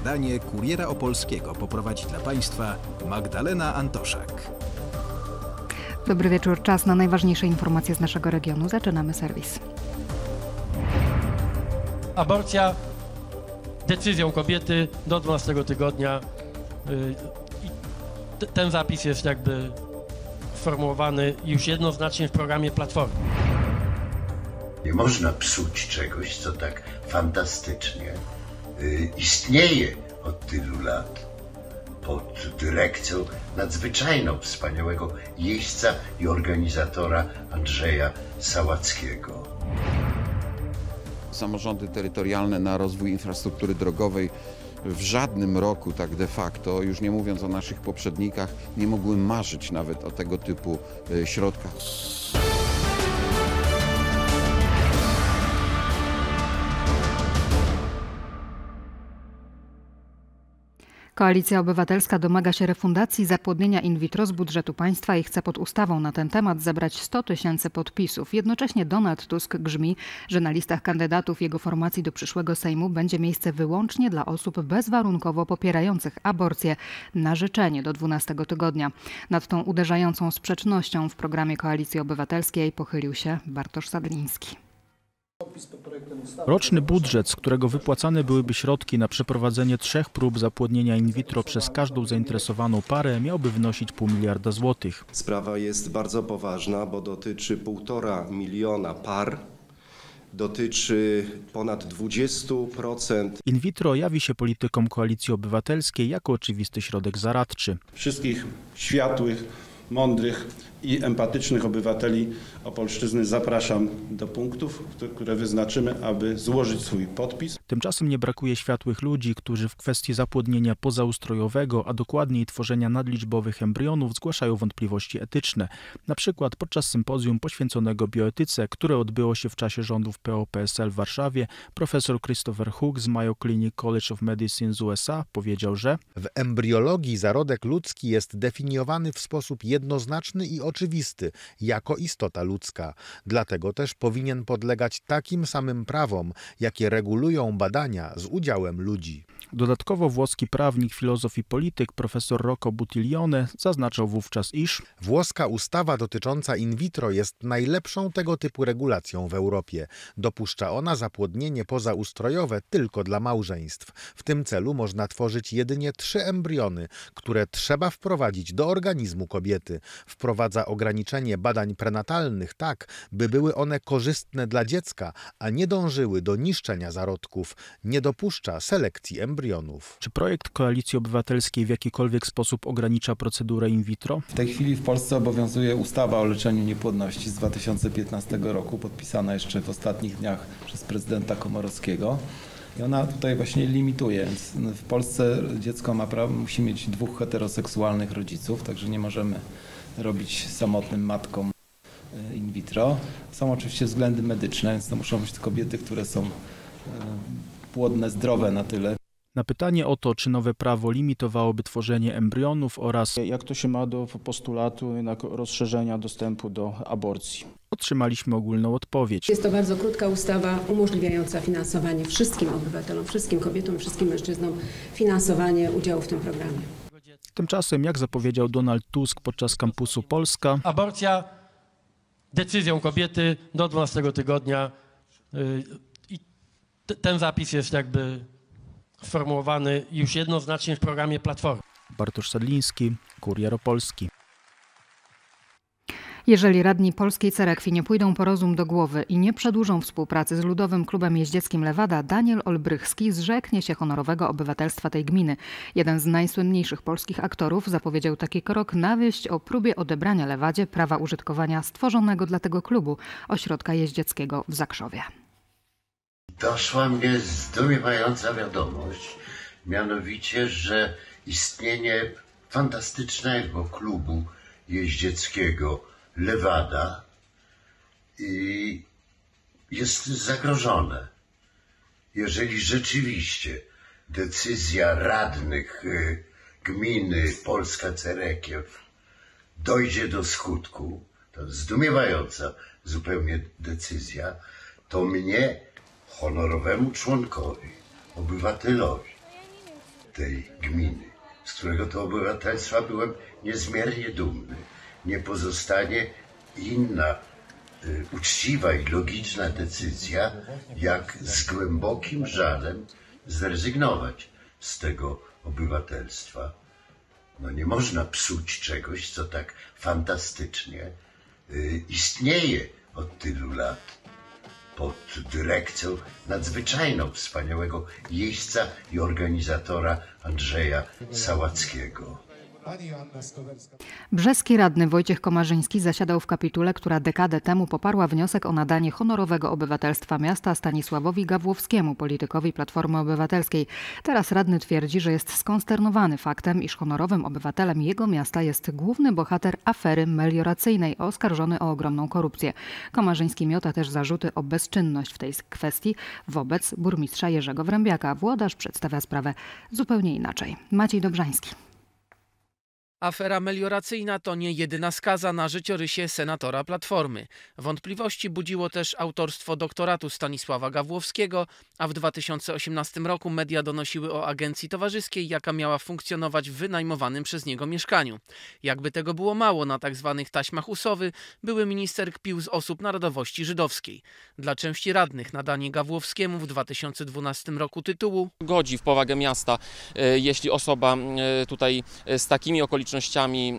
Wydanie Kuriera Opolskiego poprowadzi dla Państwa Magdalena Antoszak. Dobry wieczór, czas na najważniejsze informacje z naszego regionu. Zaczynamy serwis. Aborcja decyzją kobiety do 12 tygodnia. y, Ten zapis jest jakby sformułowany już jednoznacznie w programie Platformy. Nie można psuć czegoś, co tak fantastycznie istnieje od tylu lat pod dyrekcją nadzwyczajną wspaniałego jeźdźca i organizatora Andrzeja Sałackiego. samorządy terytorialne na rozwój infrastruktury drogowej w żadnym roku tak de facto, już nie mówiąc o naszych poprzednikach, nie mogły marzyć nawet o tego typu e, środkach. Koalicja Obywatelska domaga się refundacji zapłodnienia in vitro z budżetu państwa i chce pod ustawą na ten temat zebrać 100 tysięcy podpisów. Jednocześnie Donald Tusk grzmi, że na listach kandydatów jego formacji do przyszłego Sejmu będzie miejsce wyłącznie dla osób bezwarunkowo popierających aborcję na życzenie do 12 tygodnia. Nad tą uderzającą sprzecznością w programie Koalicji Obywatelskiej pochylił się Bartosz Sadliński. Roczny budżet, z którego wypłacane byłyby środki na przeprowadzenie trzech prób zapłodnienia in vitro przez każdą zainteresowaną parę, miałby wynosić pół miliarda złotych. Sprawa jest bardzo poważna, bo dotyczy półtora miliona par, dotyczy ponad 20% In vitro jawi się politykom Koalicji Obywatelskiej jako oczywisty środek zaradczy. Wszystkich światłych, mądrych i empatycznych obywateli Opolszczyzny zapraszam do punktów, które wyznaczymy, aby złożyć swój podpis. Tymczasem nie brakuje światłych ludzi, którzy w kwestii zapłodnienia pozaustrojowego, a dokładniej tworzenia nadliczbowych embrionów zgłaszają wątpliwości etyczne. Na przykład podczas sympozjum poświęconego bioetyce, które odbyło się w czasie rządów PO-PSL w Warszawie, profesor Christopher Hook z Mayo Clinic College of Medicine z USA powiedział, że W embriologii zarodek ludzki jest definiowany w sposób jednoznaczny i oczywisty jako istota ludzka. Dlatego też powinien podlegać takim samym prawom, jakie regulują badania z udziałem ludzi. Dodatkowo włoski prawnik, filozof i polityk profesor Rocco Buttiglione zaznaczał wówczas, iż Włoska ustawa dotycząca in vitro jest najlepszą tego typu regulacją w Europie. Dopuszcza ona zapłodnienie pozaustrojowe tylko dla małżeństw. W tym celu można tworzyć jedynie trzy embriony, które trzeba wprowadzić do organizmu kobiety. Wprowadza ograniczenie badań prenatalnych tak, by były one korzystne dla dziecka, a nie dążyły do niszczenia zarodków. Nie dopuszcza selekcji embrionów. czy projekt Koalicji Obywatelskiej w jakikolwiek sposób ogranicza procedurę in vitro? W tej chwili w Polsce obowiązuje ustawa o leczeniu niepłodności z 2015 roku, podpisana jeszcze w ostatnich dniach przez prezydenta Komorowskiego. I ona tutaj właśnie limituje, w Polsce dziecko ma prawo, musi mieć dwóch heteroseksualnych rodziców, także nie możemy robić samotnym matkom e, in vitro. Są oczywiście względy medyczne, więc to muszą być kobiety, które są e, płodne, zdrowe na tyle, Na pytanie o to, czy nowe prawo limitowałoby tworzenie embrionów oraz Jak to się ma do postulatu jednak rozszerzenia dostępu do aborcji? otrzymaliśmy ogólną odpowiedź. Jest to bardzo krótka ustawa umożliwiająca finansowanie wszystkim obywatelom, wszystkim kobietom, wszystkim mężczyznom finansowanie udziału w tym programie. Tymczasem, jak zapowiedział Donald Tusk podczas kampusu Polska, Aborcja decyzją kobiety do 12 tygodnia. y, I ten zapis jest jakby sformułowany już jednoznacznie w programie Platformy. Bartosz Sadliński, Kurier Opolski. Jeżeli radni polskiej Cerekwi nie pójdą po rozum do głowy i nie przedłużą współpracy z Ludowym Klubem Jeździeckim Lewada, Daniel Olbrychski zrzeknie się honorowego obywatelstwa tej gminy. Jeden z najsłynniejszych polskich aktorów zapowiedział taki krok na wieść o próbie odebrania Lewadzie prawa użytkowania stworzonego dla tego klubu ośrodka jeździeckiego w Zakrzowie. Doszła mnie zdumiewająca wiadomość, mianowicie, że istnienie fantastycznego klubu jeździeckiego Lewada jest zagrożone. Jeżeli rzeczywiście decyzja radnych y, gminy Polska Cerekiew dojdzie do skutku, to zdumiewająca zupełnie decyzja, to mnie, honorowemu członkowi, obywatelowi, tej gminy, z którego to obywatelstwa byłem niezmiernie dumny. Nie pozostanie inna y, uczciwa i logiczna decyzja, jak z głębokim żalem zrezygnować z tego obywatelstwa. No nie można psuć czegoś, co tak fantastycznie y, istnieje od tylu lat pod dyrekcją nadzwyczajną wspaniałego jeźdźca i organizatora Andrzeja Sałackiego. Brzeski radny Wojciech Komarzyński zasiadał w kapitule, która dekadę temu poparła wniosek o nadanie honorowego obywatelstwa miasta Stanisławowi Gawłowskiemu, politykowi Platformy Obywatelskiej. Teraz radny twierdzi, że jest skonsternowany faktem, iż honorowym obywatelem jego miasta jest główny bohater afery melioracyjnej, oskarżony o ogromną korupcję. Komarzyński miota też zarzuty o bezczynność w tej kwestii wobec burmistrza Jerzego Wrębiaka. Włodarz przedstawia sprawę zupełnie inaczej. Maciej Dobrzański. Afera melioracyjna to nie jedyna skaza na życiorysie senatora Platformy. Wątpliwości budziło też autorstwo doktoratu Stanisława Gawłowskiego, a w 2018 roku media donosiły o agencji towarzyskiej, jaka miała funkcjonować w wynajmowanym przez niego mieszkaniu. Jakby tego było mało na tzw. Tak taśmach Usowy, były minister kpił z osób narodowości żydowskiej. Dla części radnych nadanie Gawłowskiemu w 2012 roku tytułu godzi w powagę miasta, e, jeśli osoba e, tutaj e, z takimi okolicznościami okolicznościami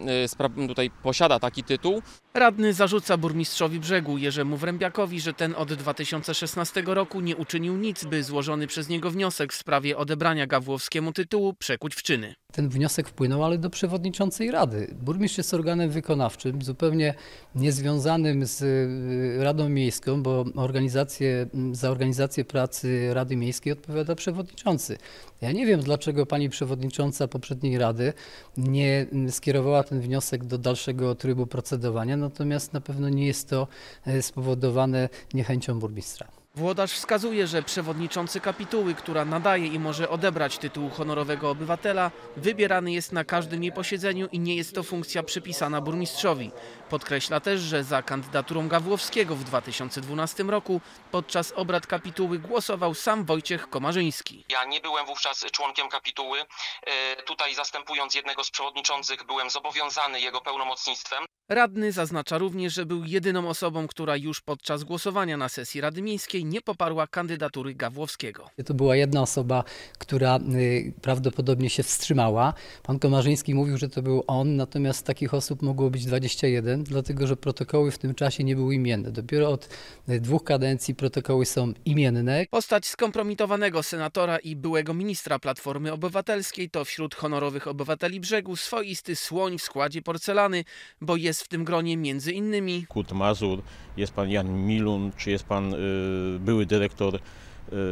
tutaj posiada taki tytuł. Radny zarzuca burmistrzowi brzegu Jerzemu Wrębiakowi, że ten od 2016 roku nie uczynił nic, by złożony przez niego wniosek w sprawie odebrania Gawłowskiemu tytułu przekuć w czyny. Ten wniosek wpłynął, ale do przewodniczącej rady. Burmistrz jest organem wykonawczym, zupełnie niezwiązanym z y, Radą Miejską, bo organizację, za organizację pracy Rady Miejskiej odpowiada przewodniczący. Ja nie wiem, dlaczego pani przewodnicząca poprzedniej rady nie skierowała ten wniosek do dalszego trybu procedowania, natomiast na pewno nie jest to e, spowodowane niechęcią burmistrza. Włodarz wskazuje, że przewodniczący kapituły, która nadaje i może odebrać tytuł honorowego obywatela, wybierany jest na każdym jej posiedzeniu i nie jest to funkcja przypisana burmistrzowi. Podkreśla też, że za kandydaturą Gawłowskiego w 2012 roku podczas obrad kapituły głosował sam Wojciech Komarzyński. Ja nie byłem wówczas członkiem kapituły. E, tutaj zastępując jednego z przewodniczących byłem zobowiązany jego pełnomocnictwem. Radny zaznacza również, że był jedyną osobą, która już podczas głosowania na sesji Rady Miejskiej nie poparła kandydatury Gawłowskiego. To była jedna osoba, która y, prawdopodobnie się wstrzymała. Pan Komarzyński mówił, że to był on, natomiast takich osób mogło być 21, dlatego że protokoły w tym czasie nie były imienne. Dopiero od y, dwóch kadencji protokoły są imienne. Postać skompromitowanego senatora i byłego ministra Platformy Obywatelskiej to wśród honorowych obywateli brzegu swoisty słoń w składzie porcelany, bo jest w tym gronie między innymi Kurt Mazur, jest pan Jan Milun, czy jest pan y, były dyrektor y,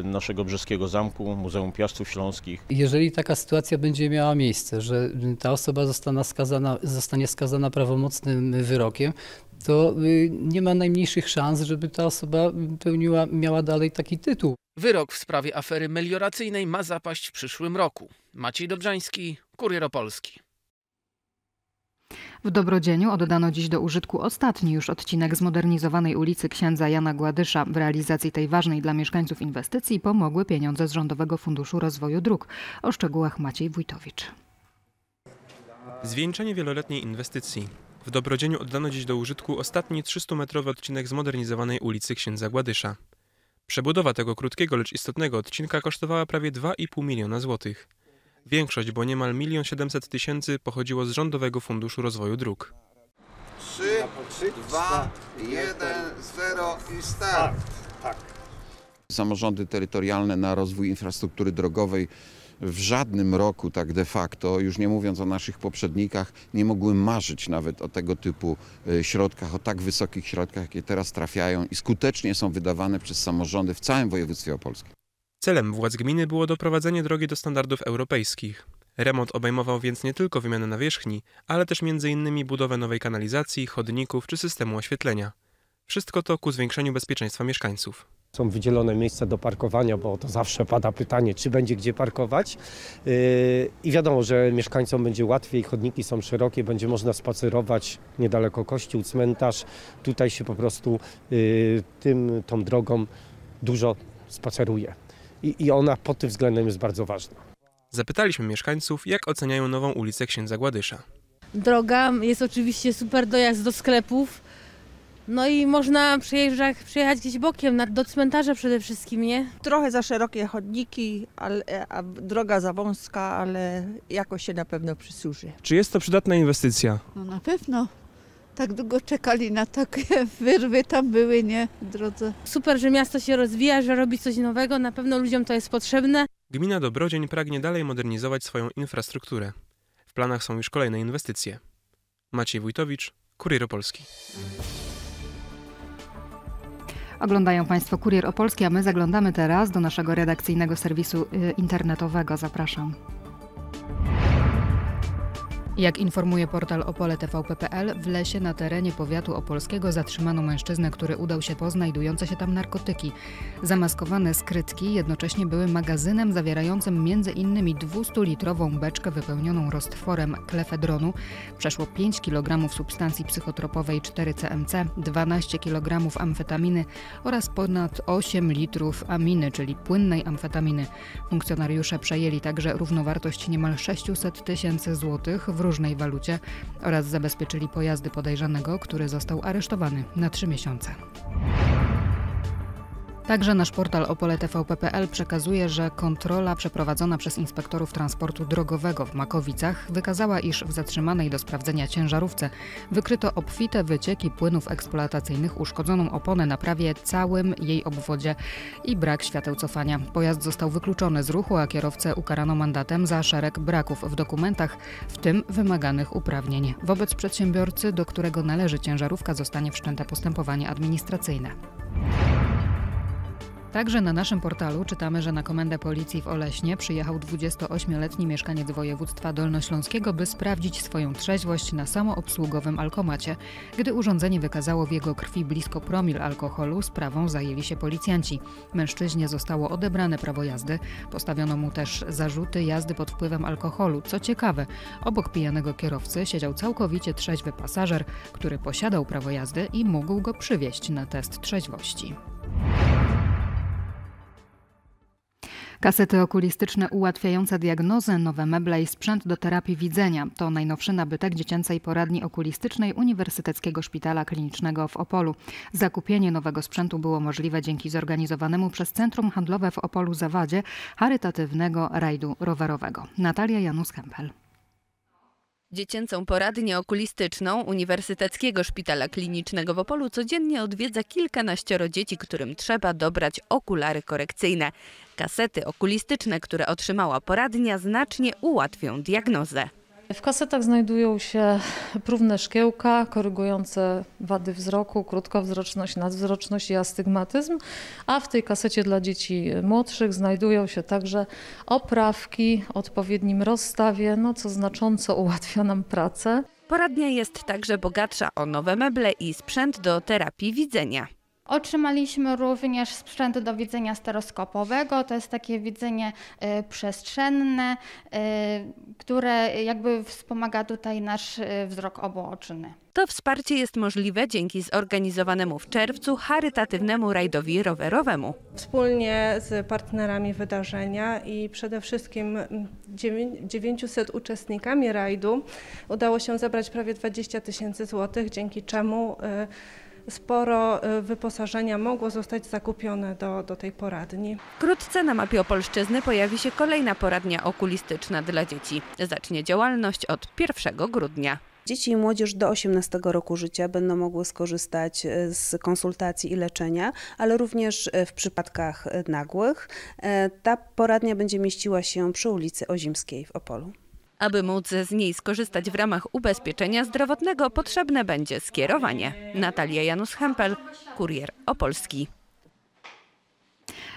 naszego brzeskiego zamku, Muzeum Piastów Śląskich. Jeżeli taka sytuacja będzie miała miejsce, że ta osoba zostanie skazana, zostanie skazana prawomocnym wyrokiem, to y, nie ma najmniejszych szans, żeby ta osoba pełniła, miała dalej taki tytuł. Wyrok w sprawie afery melioracyjnej ma zapaść w przyszłym roku. Maciej Dobrzański, Kurier Opolski. W Dobrodzieniu oddano dziś do użytku ostatni już odcinek zmodernizowanej ulicy księdza Jana Gładysza. W realizacji tej ważnej dla mieszkańców inwestycji pomogły pieniądze z Rządowego Funduszu Rozwoju Dróg. O szczegółach Maciej Wójtowicz. Zwieńczenie wieloletniej inwestycji. W Dobrodzieniu oddano dziś do użytku ostatni 300-metrowy odcinek zmodernizowanej ulicy księdza Gładysza. Przebudowa tego krótkiego, lecz istotnego odcinka kosztowała prawie 2,5 miliona złotych. Większość, bo niemal 1 700 tysięcy pochodziło z Rządowego Funduszu Rozwoju Dróg. 3, 2, 1, 0 i start. Tak. Samorządy terytorialne na rozwój infrastruktury drogowej w żadnym roku tak de facto, już nie mówiąc o naszych poprzednikach, nie mogły marzyć nawet o tego typu e, środkach, o tak wysokich środkach, jakie teraz trafiają i skutecznie są wydawane przez samorządy w całym województwie opolskim. Celem władz gminy było doprowadzenie drogi do standardów europejskich. Remont obejmował więc nie tylko wymianę nawierzchni, ale też m.in. budowę nowej kanalizacji, chodników czy systemu oświetlenia. Wszystko to ku zwiększeniu bezpieczeństwa mieszkańców. Są wydzielone miejsca do parkowania, bo to zawsze pada pytanie, czy będzie gdzie parkować. Yy, I wiadomo, że mieszkańcom będzie łatwiej, chodniki są szerokie, będzie można spacerować niedaleko kościół, cmentarz. Tutaj się po prostu yy, tym, tą drogą dużo spaceruje i, i ona pod tym względem jest bardzo ważna. Zapytaliśmy mieszkańców, jak oceniają nową ulicę Księdza Gładysza. Droga jest oczywiście super dojazd do sklepów. No i można przyjeżdżać, przyjechać gdzieś bokiem, na, do cmentarza przede wszystkim, nie? Trochę za szerokie chodniki, ale, a droga za wąska, ale jakoś się na pewno przysłuży. Czy jest to przydatna inwestycja? No na pewno. Tak długo czekali na takie wyrwy tam były, nie? W drodze. Super, że miasto się rozwija, że robi coś nowego. Na pewno ludziom to jest potrzebne. Gmina Dobrodzień pragnie dalej modernizować swoją infrastrukturę. W planach są już kolejne inwestycje. Maciej Wójtowicz, Kurier Opolski. Oglądają Państwo Kurier Opolski, a my zaglądamy teraz do naszego redakcyjnego serwisu y, internetowego. Zapraszam. Jak informuje portal opoletvp.pl, w lesie na terenie powiatu opolskiego zatrzymano mężczyznę, który udał się po znajdujące się tam narkotyki. Zamaskowane skrytki jednocześnie były magazynem zawierającym m.in. 200-litrową beczkę wypełnioną roztworem klefedronu, przeszło 5 kg substancji psychotropowej 4-CMC, 12 kg amfetaminy oraz ponad 8 litrów aminy, czyli płynnej amfetaminy. Funkcjonariusze przejęli także równowartość niemal 600 tysięcy złotych w różnej walucie oraz zabezpieczyli pojazdy podejrzanego, który został aresztowany na trzy miesiące. Także nasz portal opoletvp.pl przekazuje, że kontrola przeprowadzona przez inspektorów transportu drogowego w Makowicach wykazała, iż w zatrzymanej do sprawdzenia ciężarówce wykryto obfite wycieki płynów eksploatacyjnych, uszkodzoną oponę na prawie całym jej obwodzie i brak świateł cofania. Pojazd został wykluczony z ruchu, a kierowcę ukarano mandatem za szereg braków w dokumentach, w tym wymaganych uprawnień. Wobec przedsiębiorcy, do którego należy ciężarówka, zostanie wszczęte postępowanie administracyjne. Także na naszym portalu czytamy, że na komendę policji w Oleśnie przyjechał 28-letni mieszkaniec województwa dolnośląskiego, by sprawdzić swoją trzeźwość na samoobsługowym alkomacie. Gdy urządzenie wykazało w jego krwi blisko promil alkoholu, sprawą zajęli się policjanci. Mężczyźnie zostało odebrane prawo jazdy. Postawiono mu też zarzuty jazdy pod wpływem alkoholu. Co ciekawe, obok pijanego kierowcy siedział całkowicie trzeźwy pasażer, który posiadał prawo jazdy i mógł go przywieźć na test trzeźwości. Kasety okulistyczne ułatwiające diagnozę, nowe meble i sprzęt do terapii widzenia to najnowszy nabytek dziecięcej poradni okulistycznej Uniwersyteckiego Szpitala Klinicznego w Opolu. Zakupienie nowego sprzętu było możliwe dzięki zorganizowanemu przez Centrum Handlowe w Opolu Zawadzie charytatywnego rajdu rowerowego. Natalia Janus-Kempel. Dziecięcą poradnię okulistyczną Uniwersyteckiego Szpitala Klinicznego w Opolu codziennie odwiedza kilkanaścioro dzieci, którym trzeba dobrać okulary korekcyjne. Kasety okulistyczne, które otrzymała poradnia, znacznie ułatwią diagnozę. W kasetach znajdują się próbne szkiełka korygujące wady wzroku, krótkowzroczność, nadzwroczność i astygmatyzm, a w tej kasecie dla dzieci młodszych znajdują się także oprawki o odpowiednim rozstawie, no co znacząco ułatwia nam pracę. Poradnia jest także bogatsza o nowe meble i sprzęt do terapii widzenia. Otrzymaliśmy również sprzęt do widzenia stereoskopowego. To jest takie widzenie y, przestrzenne, y, które jakby wspomaga tutaj nasz y, wzrok obooczny. To wsparcie jest możliwe dzięki zorganizowanemu w czerwcu charytatywnemu rajdowi rowerowemu. Wspólnie z partnerami wydarzenia i przede wszystkim 900 uczestnikami rajdu udało się zebrać prawie 20 tysięcy złotych, dzięki czemu sporo wyposażenia mogło zostać zakupione do, do tej poradni. Wkrótce na mapie Opolszczyzny pojawi się kolejna poradnia okulistyczna dla dzieci. Zacznie działalność od 1 grudnia. Dzieci i młodzież do 18 roku życia będą mogły skorzystać z konsultacji i leczenia, ale również w przypadkach nagłych. Ta poradnia będzie mieściła się przy ulicy Ozimskiej w Opolu. Aby móc z niej skorzystać w ramach ubezpieczenia zdrowotnego, potrzebne będzie skierowanie. Natalia Janus-Hempel, Kurier Opolski.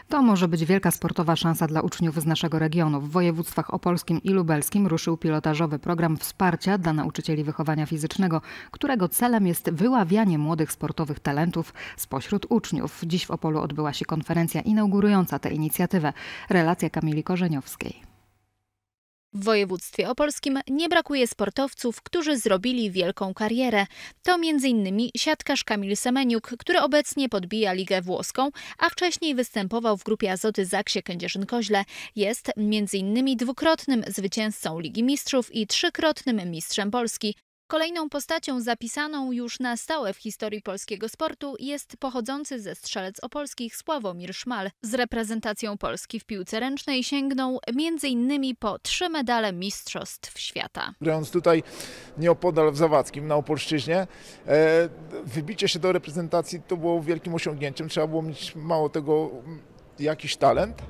To może być wielka sportowa szansa dla uczniów z naszego regionu. W województwach opolskim i lubelskim ruszył pilotażowy program wsparcia dla nauczycieli wychowania fizycznego, którego celem jest wyławianie młodych sportowych talentów spośród uczniów. Dziś w Opolu odbyła się konferencja inaugurująca tę inicjatywę. Relacja Kamili Korzeniowskiej. W województwie opolskim nie brakuje sportowców, którzy zrobili wielką karierę. To m.in. siatkarz Kamil Semeniuk, który obecnie podbija ligę włoską, a wcześniej występował w grupie Azoty Zaksie Kędzierzyn-Koźle. Jest m.in. dwukrotnym zwycięzcą Ligi Mistrzów i trzykrotnym mistrzem Polski. Kolejną postacią zapisaną już na stałe w historii polskiego sportu jest pochodzący ze Strzelec Opolskich Sławomir Szmal. Z reprezentacją Polski w piłce ręcznej sięgnął m.in. po trzy medale Mistrzostw Świata. Grając tutaj nieopodal w Zawadzkim na Opolszczyźnie, e, wybicie się do reprezentacji to było wielkim osiągnięciem. Trzeba było mieć mało tego jakiś talent,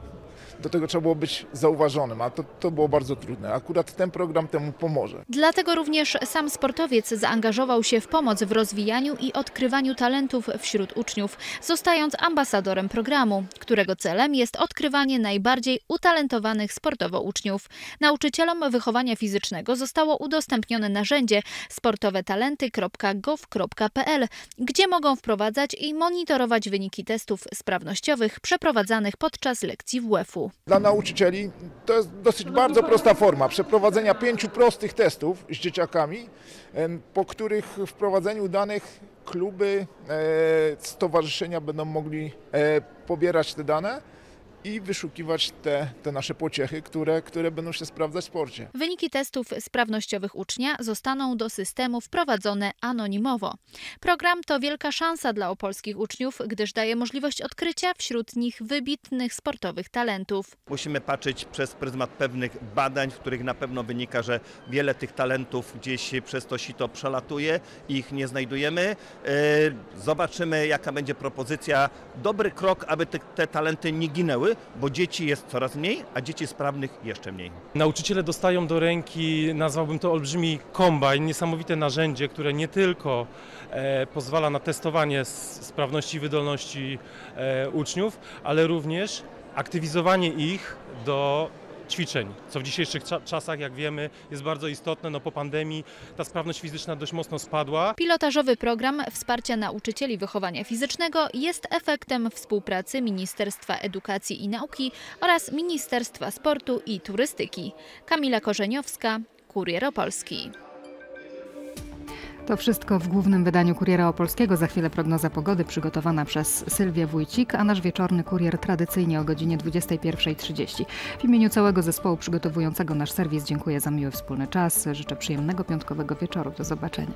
do tego trzeba było być zauważonym, a to, to było bardzo trudne. Akurat ten program temu pomoże. Dlatego również sam sportowiec zaangażował się w pomoc w rozwijaniu i odkrywaniu talentów wśród uczniów, zostając ambasadorem programu, którego celem jest odkrywanie najbardziej utalentowanych sportowo uczniów. Nauczycielom wychowania fizycznego zostało udostępnione narzędzie sportowetalenty.gov.pl, gdzie mogą wprowadzać i monitorować wyniki testów sprawnościowych przeprowadzanych podczas lekcji WF-u. Dla nauczycieli to jest dosyć bardzo prosta forma przeprowadzenia pięciu prostych testów z dzieciakami, po których wprowadzeniu danych kluby, e, stowarzyszenia będą mogli e, pobierać te dane i wyszukiwać te, te nasze pociechy, które, które będą się sprawdzać w sporcie. Wyniki testów sprawnościowych ucznia zostaną do systemu wprowadzone anonimowo. Program to wielka szansa dla opolskich uczniów, gdyż daje możliwość odkrycia wśród nich wybitnych sportowych talentów. Musimy patrzeć przez pryzmat pewnych badań, w których na pewno wynika, że wiele tych talentów gdzieś przez to sito przelatuje, ich nie znajdujemy. E, Zobaczymy, jaka będzie propozycja. Dobry krok, aby te, te talenty nie ginęły, bo dzieci jest coraz mniej, a dzieci sprawnych jeszcze mniej. Nauczyciele dostają do ręki, nazwałbym to olbrzymi kombajn, niesamowite narzędzie, które nie tylko e, pozwala na testowanie sprawności i wydolności e, uczniów, ale również aktywizowanie ich do ćwiczeń, co w dzisiejszych cza- czasach, jak wiemy, jest bardzo istotne. No, po pandemii ta sprawność fizyczna dość mocno spadła. Pilotażowy program wsparcia nauczycieli wychowania fizycznego jest efektem współpracy Ministerstwa Edukacji i Nauki oraz Ministerstwa Sportu i Turystyki. Kamila Korzeniowska, Kurier Opolski. To wszystko w głównym wydaniu Kuriera Opolskiego. Za chwilę prognoza pogody przygotowana przez Sylwię Wójcik, a nasz wieczorny kurier tradycyjnie o godzinie 21.30. W imieniu całego zespołu przygotowującego nasz serwis dziękuję za miły wspólny czas. Życzę przyjemnego piątkowego wieczoru. Do zobaczenia.